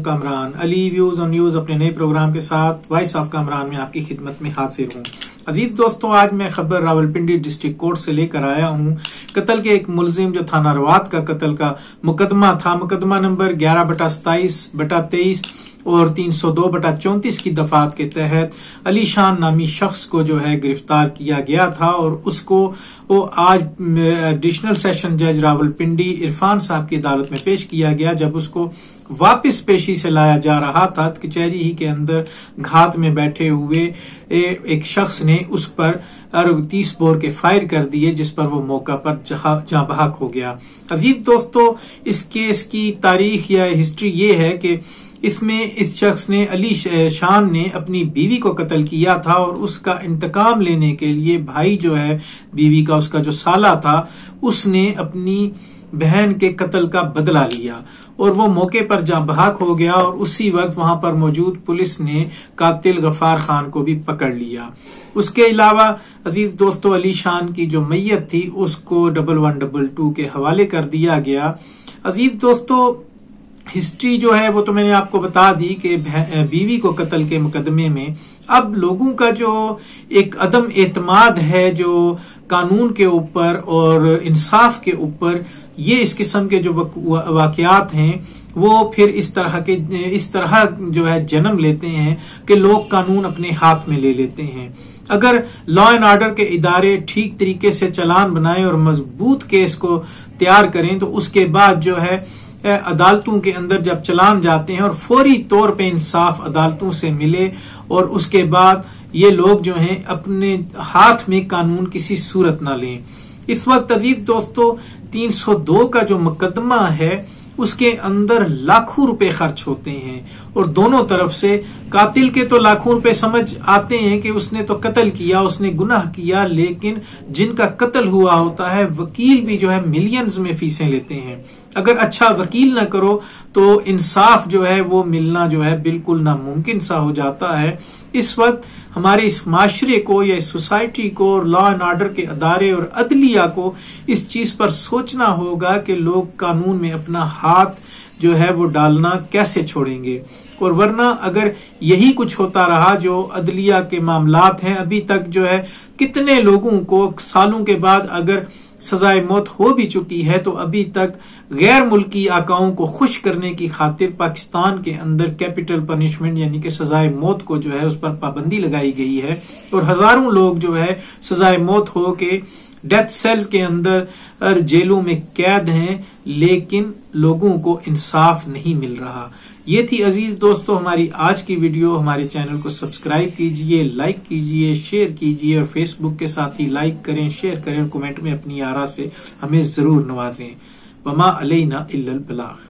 Kamran. Ali views और news अपने नए प्रोग्राम के साथ वॉइस ऑफ़ कामरान में आपकी खिदमत में हाजिर हूँ। अज़ीज़ दोस्तों, आज मैं खबर रावलपिंडी डिस्ट्रिक्ट कोर्ट से लेकर आया हूँ। कत्ल के एक मुलजिम जो थाना रवात का कत्ल का मुकदमा था, मुकदमा नंबर ग्यारह बटा सताइस बटा तेईस और 302 बटा चौंतीस की दफात के तहत अली शान नामी शख्स को जो है गिरफ़्तार किया गया था और उसको वो आज एडिशनल सेशन जज रावलपिंडी इरफान साहब की अदालत में पेश किया गया जब उसको वापस पेशी से लाया जा रहा था। तो कचहरी ही के अंदर घात में बैठे हुए ए, एक शख्स ने उस पर तीस बोर के फायर कर दिए जिस पर वो मौका पर जहाँ बहाक हो गया। अज़ीज़ दोस्तों इस केस की तारीख या हिस्ट्री ये है कि इसमें इस शख्स ने, अली शान ने अपनी बीवी को कत्ल किया था और उसका इंतकाम लेने के लिए भाई जो है, बीवी का उसका जो साला था, उसने अपनी बहन के कत्ल का बदला लिया। और वो मौके पर जहाँ बहाक हो गया और उसी वक्त वहाँ पर मौजूद पुलिस ने कातिल गफार खान को भी पकड़ लिया। उसके अलावा अज़ीज़ दोस्तों, अली शान की जो मैयत थी, उसको डबल वन डबल टू के हवाले कर दिया गया। अज़ीज़ दोस्तों हिस्ट्री जो है, वो तो मैंने आपको बता दी कि बीवी को कत्ल के मुकदमे में अब लोगों का जो एक अदम एतमाद है, जो कानून के ऊपर और इंसाफ के ऊपर ये इस किस्म के जो वाकयात हैं, वो फिर इस तरह के, इस तरह जो है जन्म लेते हैं कि लोग कानून अपने हाथ में ले लेते हैं। अगर लॉ एंड ऑर्डर के इदारे ठीक तरीके से चलान बनाएँ और मज़बूत केस को तैयार करें तो उसके बाद जो है अदालतों के अंदर जब चलान जाते हैं और फौरी तौर पे इंसाफ अदालतों से मिले और उसके बाद ये लोग जो हैं अपने हाथ में कानून किसी सूरत ना लें। इस वक्त अज़ीज़ दोस्तों 302 का जो मुकदमा है, उसके अंदर लाखों रुपए खर्च होते हैं और दोनों तरफ़ से कातिल के तो लाखों रुपए समझ आते हैं कि उसने तो कत्ल किया, उसने गुनाह किया, लेकिन जिनका कत्ल हुआ होता है, वकील भी जो है मिलियंस में फीसें लेते हैं। अगर अच्छा वकील ना करो तो इंसाफ जो है, वो मिलना जो है बिल्कुल नामुमकिन सा हो जाता है। इस वक्त हमारे इस माशरे को या इस सोसाइटी को और लॉ एंड ऑर्डर के अदारे और अदलिया को इस चीज़ पर सोचना होगा कि लोग कानून में अपना हाथ जो है, वो डालना कैसे छोड़ेंगे। और वरना अगर यही कुछ होता रहा जो अदलिया के मामलात हैं, अभी तक जो है, कितने लोगों को, सालों के बाद अगर सजाए मौत हो भी चुकी है तो अभी तक गैर मुल्की आकाओं को खुश करने की खातिर पाकिस्तान के अंदर कैपिटल पनिशमेंट, यानी कि सजाए मौत को जो है, उस पर पाबंदी लगाई गई है। और हज़ारों लोग जो है, सजाए मौत हो के डेथ सेल्स के अंदर जेलों में कैद हैं, लेकिन लोगों को इंसाफ नहीं मिल रहा। ये थी अज़ीज़ दोस्तों, हमारी आज की वीडियो। हमारे चैनल को सब्सक्राइब कीजिए, लाइक कीजिए, शेयर कीजिए और फेसबुक के साथ ही लाइक करें, शेयर करें कमेंट में अपनी आरा से हमें ज़रूर नवाजें। वमा अलैना इल्लल बलाग।